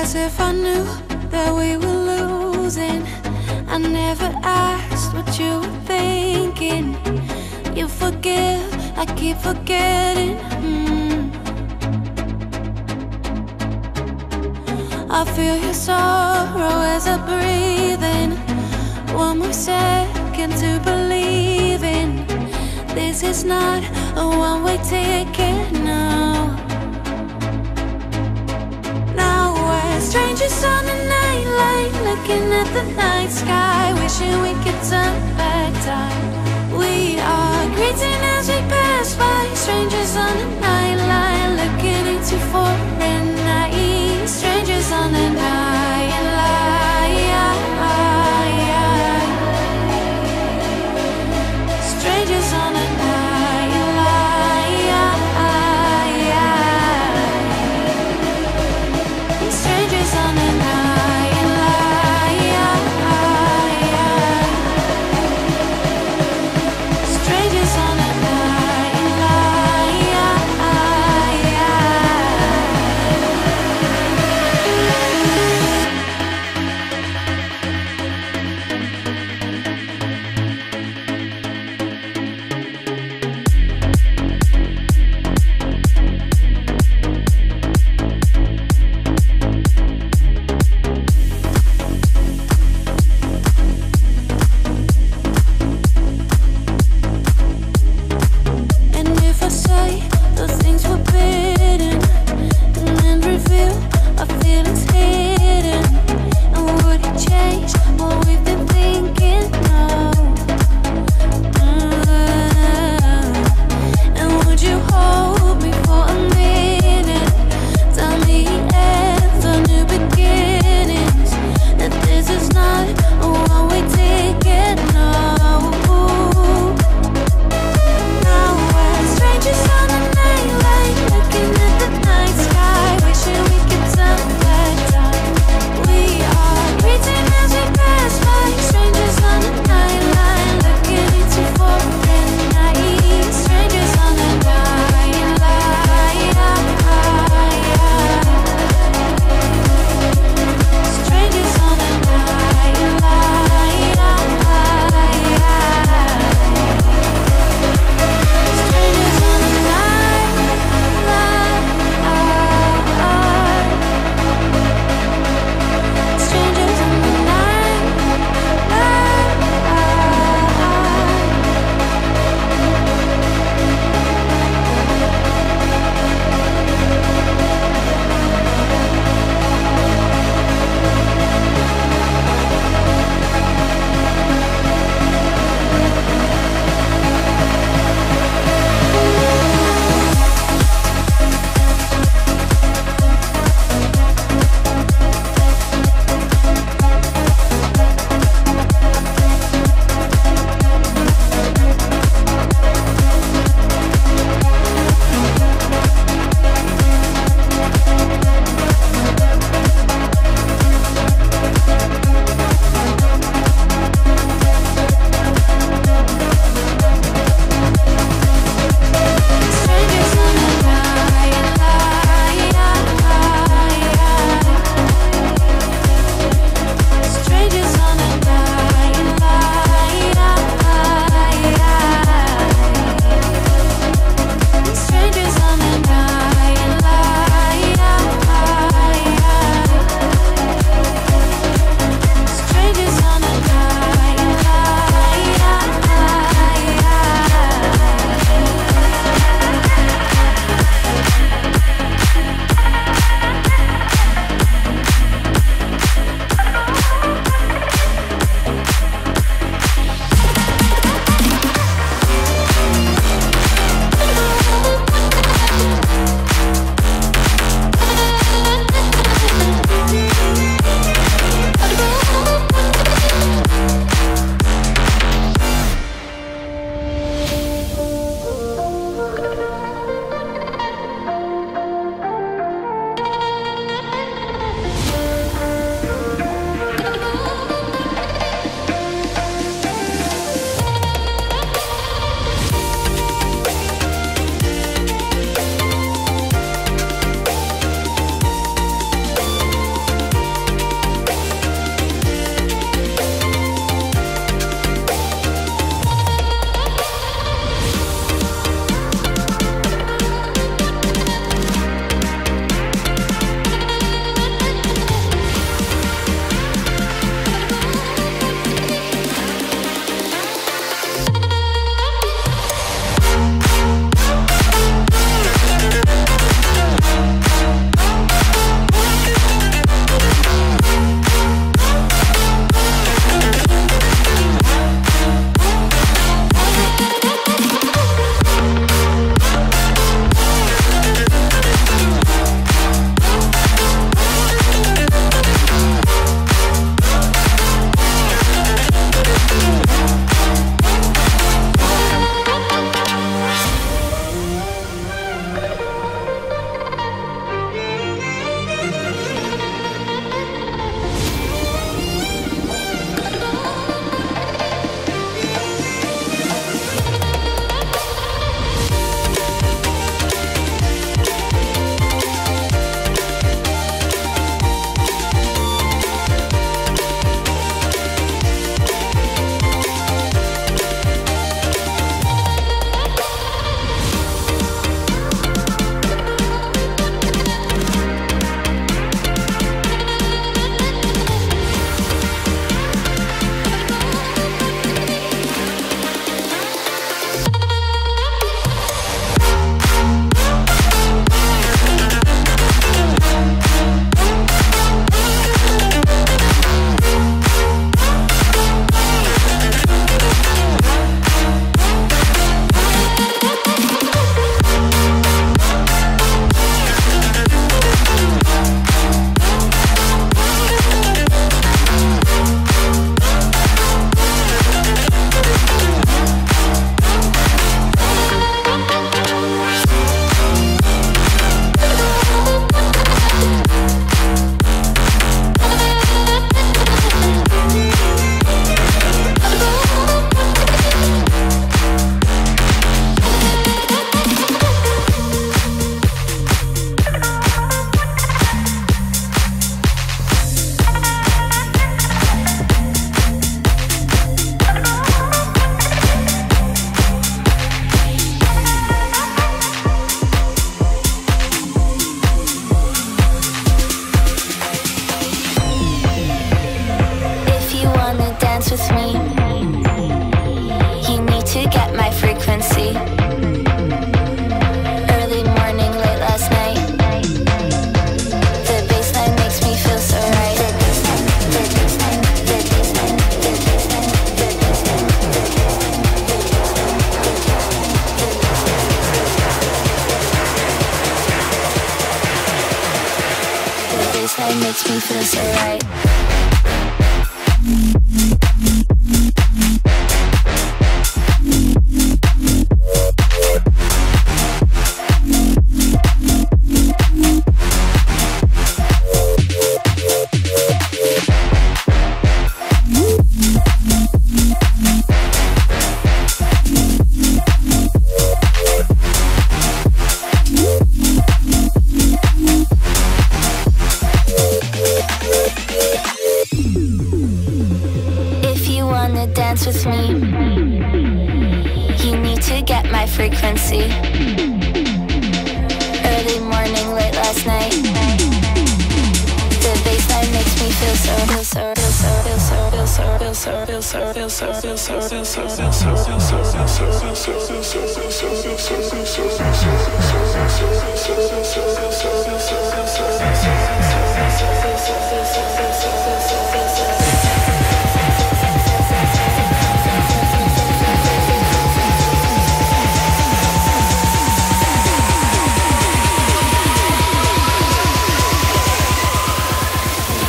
As if I knew that we were losing. I never asked what you were thinking. You forgive, I keep forgetting. Mm. I feel your sorrow as I breathe in. One more second to believe in. This is not a one way ticket, no. Strangers on the nightline, looking at the night sky, wishing we could turn back time. We are greeting as we pass by, strangers on the nightline, looking into foreign eyes, strangers on the nightline.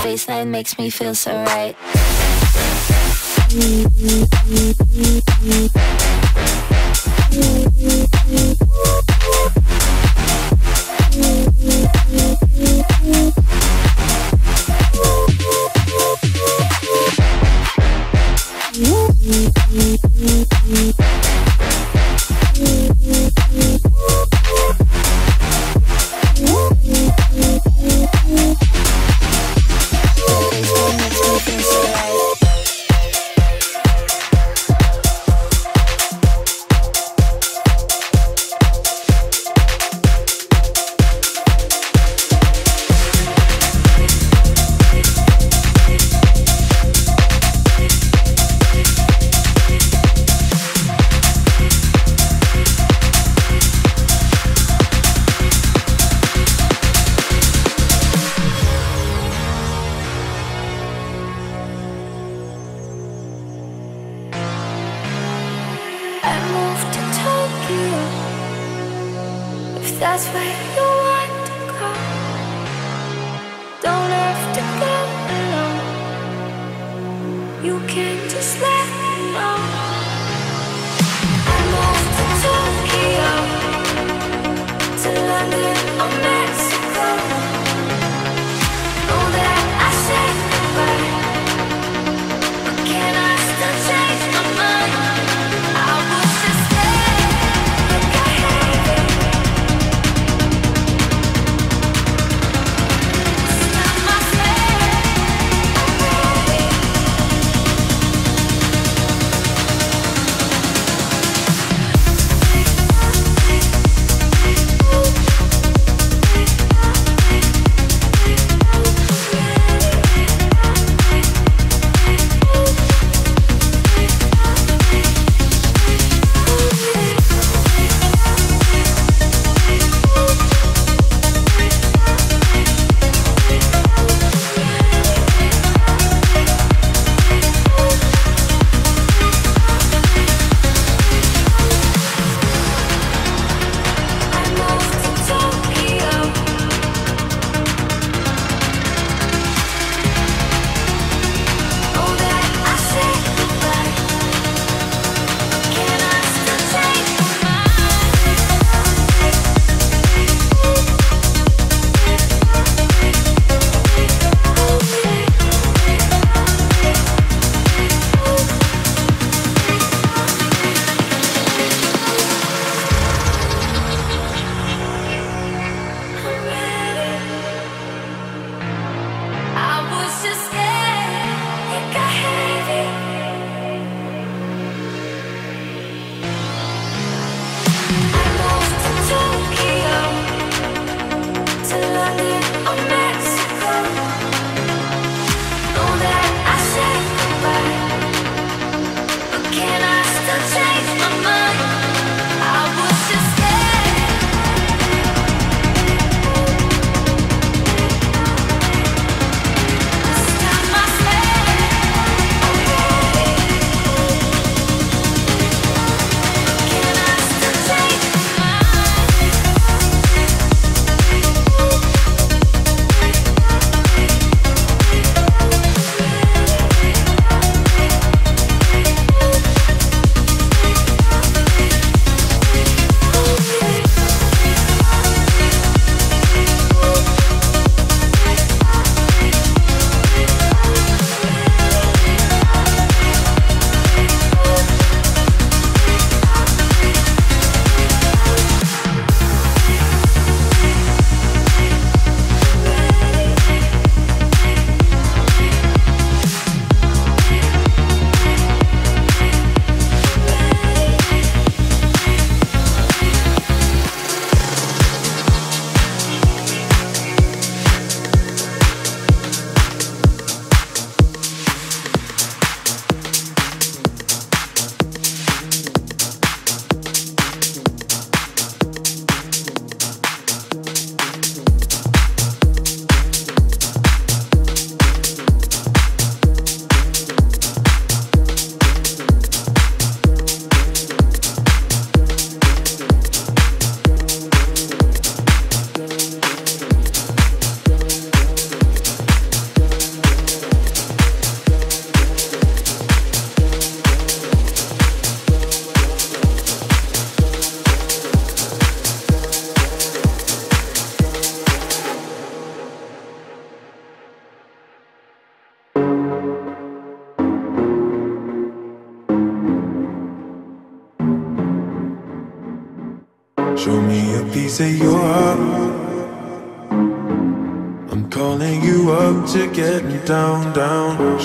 baseline makes me feel so right. Mm -hmm.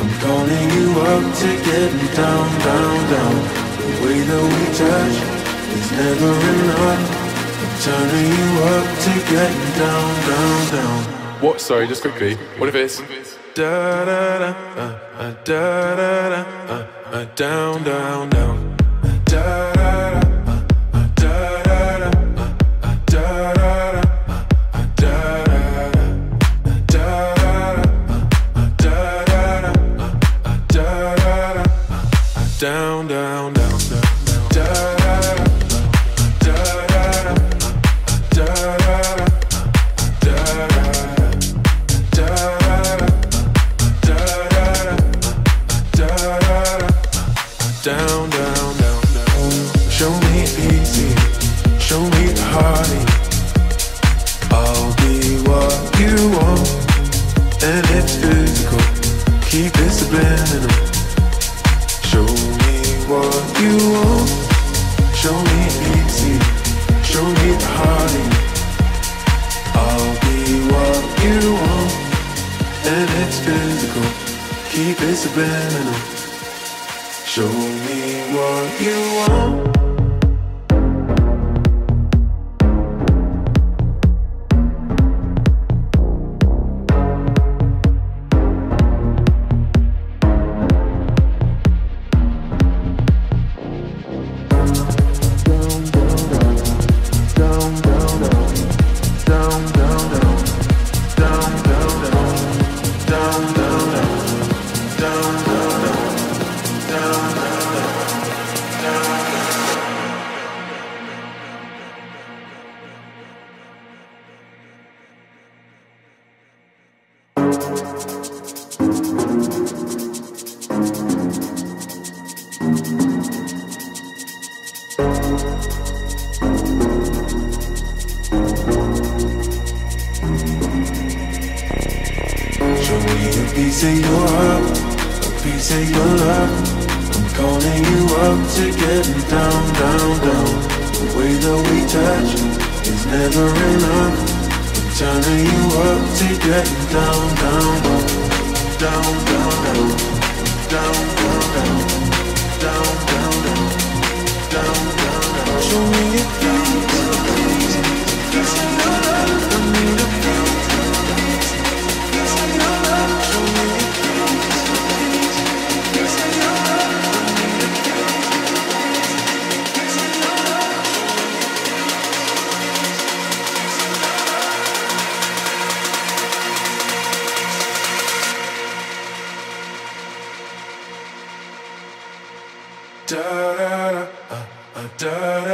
I'm calling you up to getting down, down, down. The way that we touch is never enough. I'm turning you up to getting down, down, down. What? Sorry, just quickly. What if it's da da da uh, uh, da da da uh, uh, down, down, down. Da da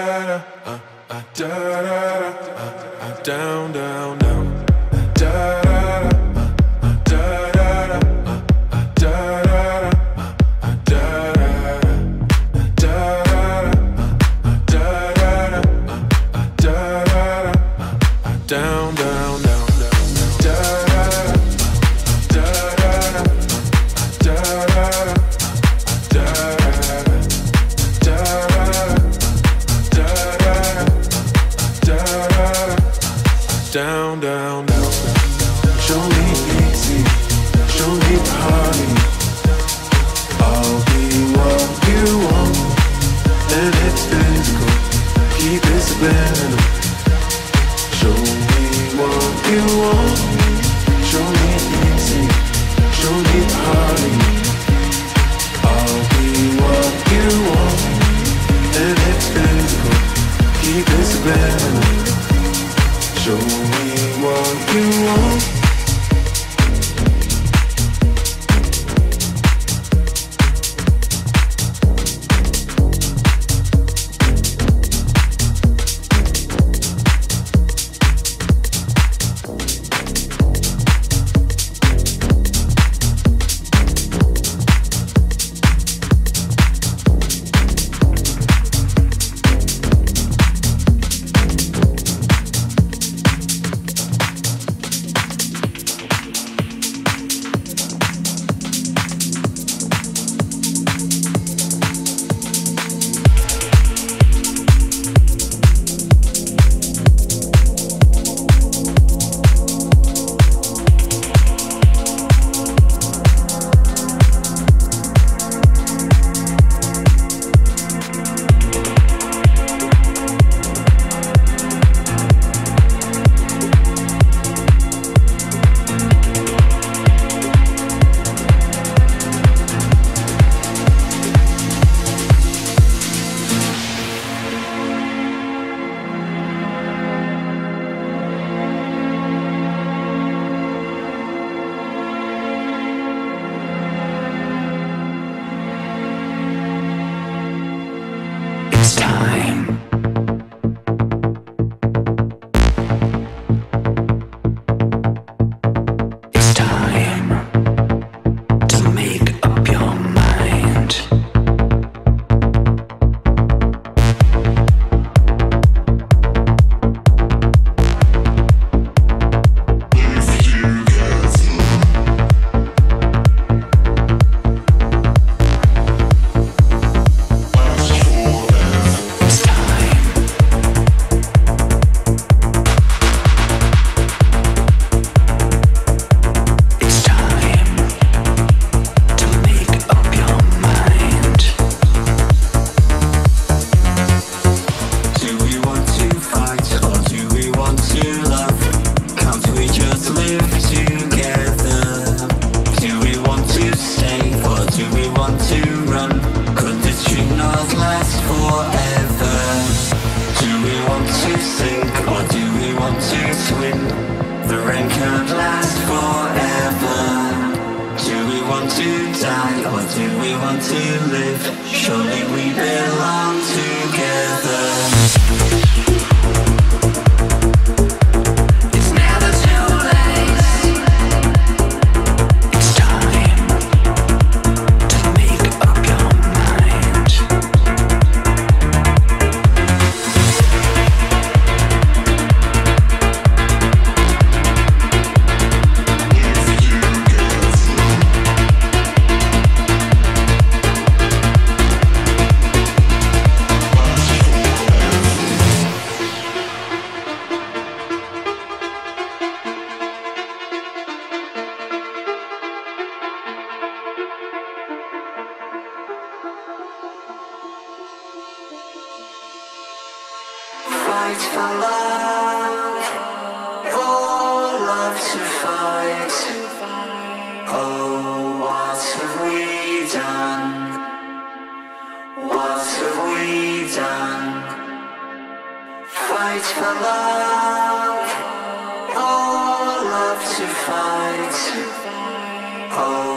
da da da uh, uh, da da da uh, uh, down down What have we done? Fight for love, all love to fight. Oh.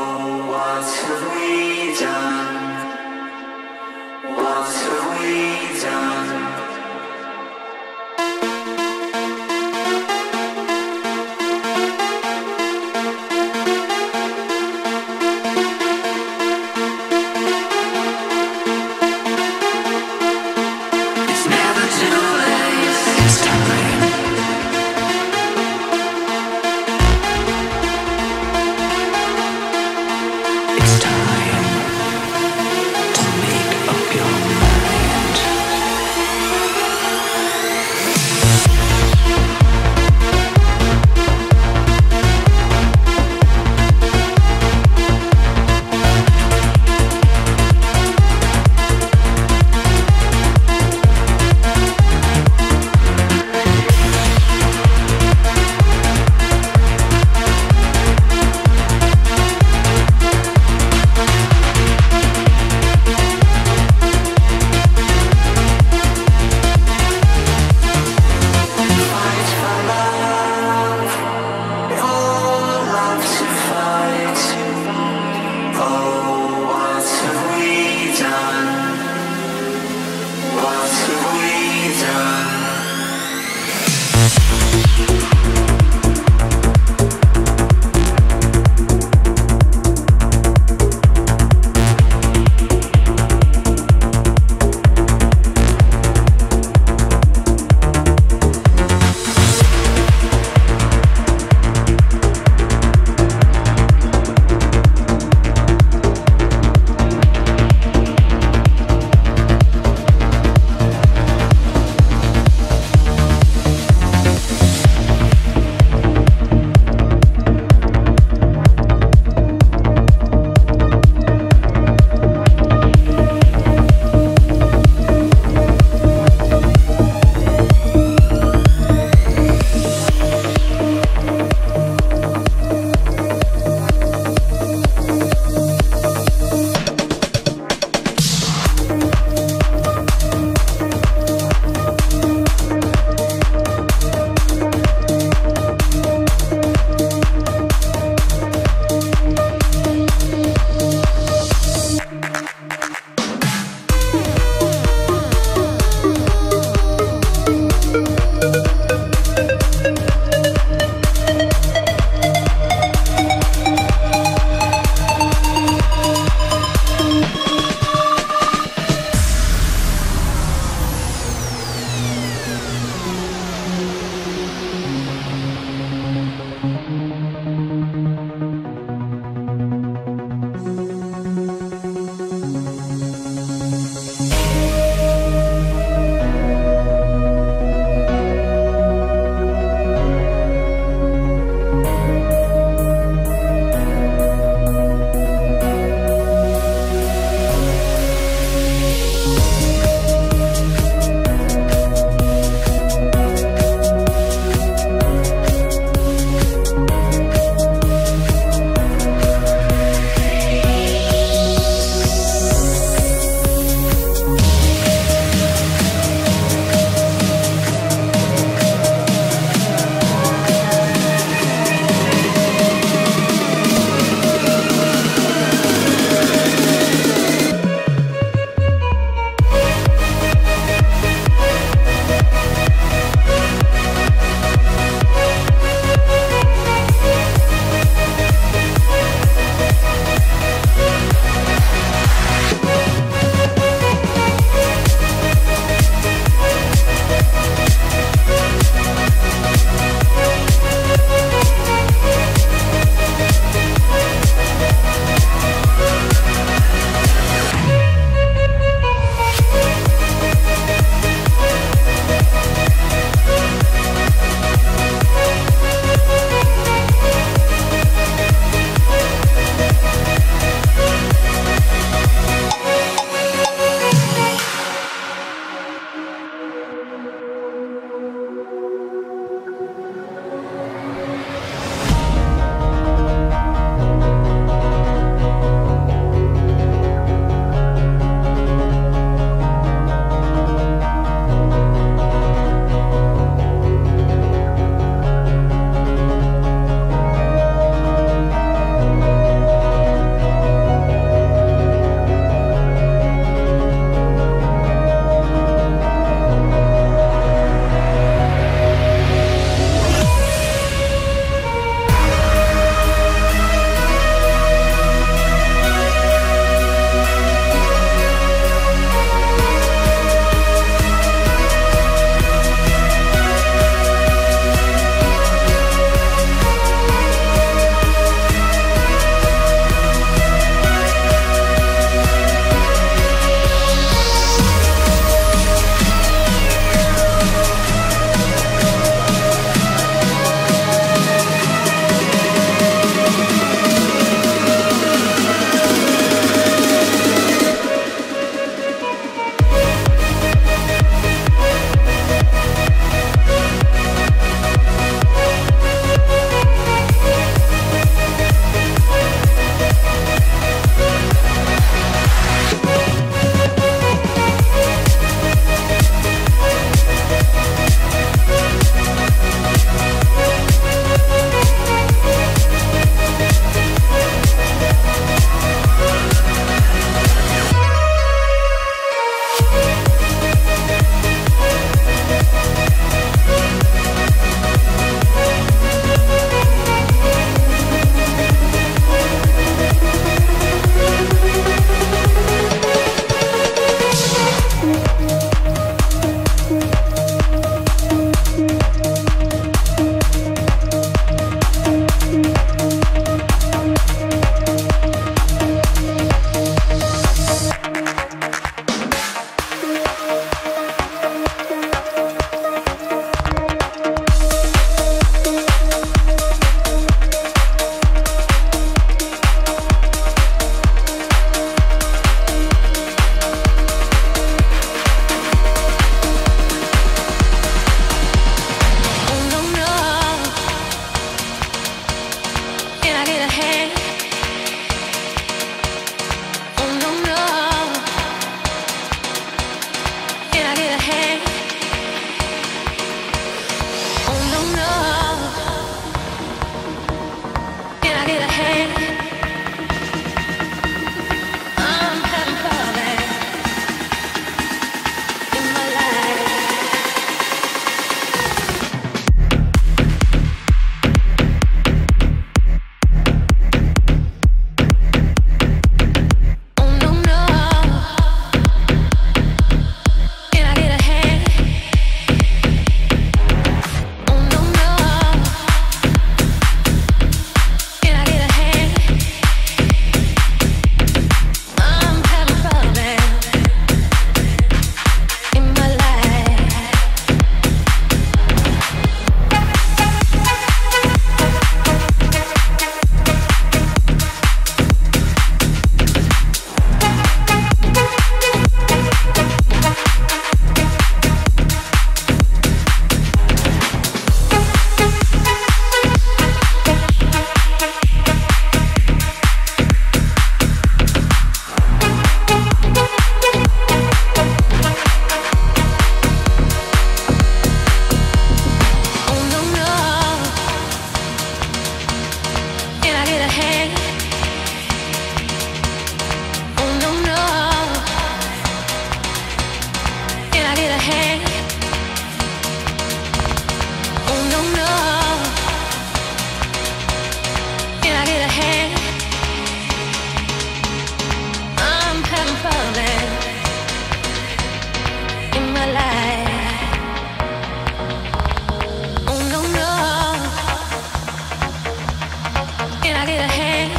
I need a hand.